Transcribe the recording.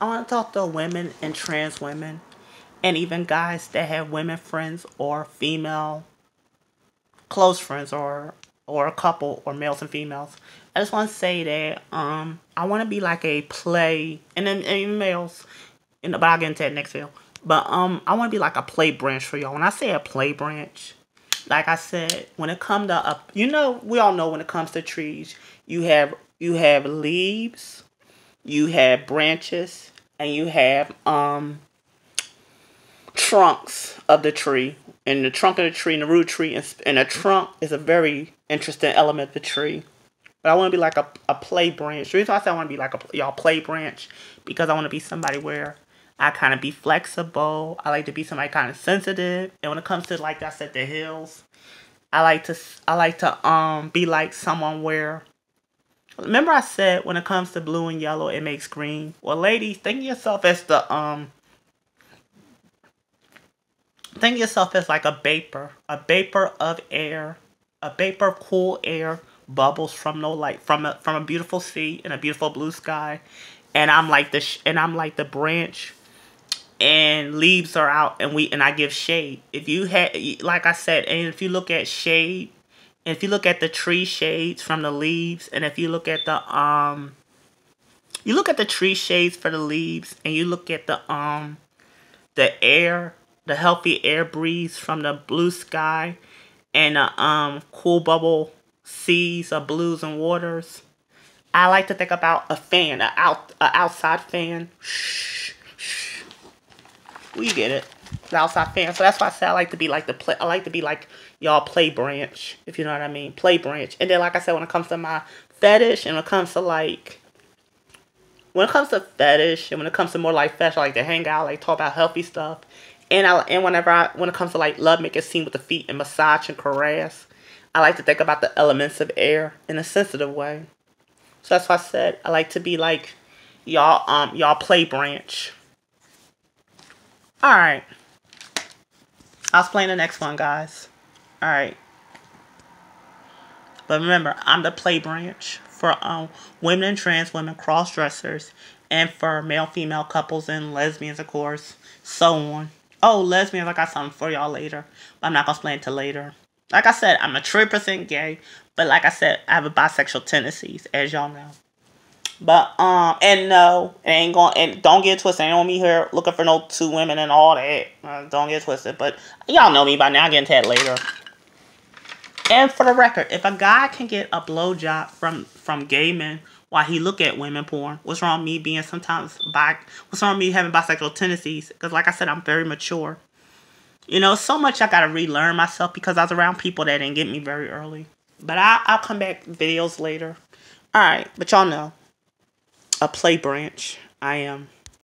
I want to talk to women and trans women, and even guys that have women friends or female close friends or or a couple or males and females. I just want to say that um I want to be like a play and then and males, and but I'll get into that next video. But um I want to be like a play branch for y'all. When I say a play branch, like I said, when it comes to up, you know, we all know when it comes to trees, you have you have leaves, you have branches, and you have um trunks of the tree. And the trunk of the tree and the root tree and, and the trunk is a very interesting element of the tree. But I want to be like a, a play branch. The reason I say I want to be like a y'all play branch because I want to be somebody where I kind of be flexible. I like to be somebody kind of sensitive. And when it comes to like I said, the hills, I like to I like to um be like someone where. Remember I said when it comes to blue and yellow, it makes green. Well, ladies, think yourself as the um. Think yourself as like a vapor, a vapor of air, a vapor of cool air, bubbles from no light, from a from a beautiful sea and a beautiful blue sky, and I'm like the and I'm like the branch and leaves are out and we and I give shade. If you had like I said, and if you look at shade, if you look at the tree shades from the leaves, and if you look at the um you look at the tree shades for the leaves and you look at the um the air, the healthy air breeze from the blue sky and the um cool bubble seas of blues and waters. I like to think about a fan, a out a outside fan. Shh we get it. Outside fan. So that's why I say I like to be like the play. I like to be like y'all play branch, if you know what I mean. Play branch. And then like I said, when it comes to my fetish and when it comes to like when it comes to fetish and when it comes to more like fetish, I like to hang out, like talk about healthy stuff. And I and whenever I when it comes to like love making scene with the feet and massage and caress, I like to think about the elements of air in a sensitive way. So that's why I said I like to be like y'all um y'all play branch. Alright. I'll explain the next one, guys. Alright. But remember, I'm the play branch for um, women and trans women, cross dressers, and for male female couples and lesbians, of course, so on. Oh, lesbians, I got something for y'all later. But I'm not going to explain it till later. Like I said, I'm a true percent gay. But like I said, I have a bisexual tendencies, as y'all know. But um, and no, it ain't going. And don't get twisted. Ain't on me here looking for no two women and all that. Uh, don't get twisted. But y'all know me by now. I'll get into that later. And for the record, if a guy can get a blowjob from from gay men while he look at women porn, what's wrong with me being sometimes bi? What's wrong with me having bisexual tendencies? Because like I said, I'm very mature. You know, so much I gotta relearn myself because I was around people that didn't get me very early. But I, I'll come back videos later. All right, but y'all know a play branch. I am.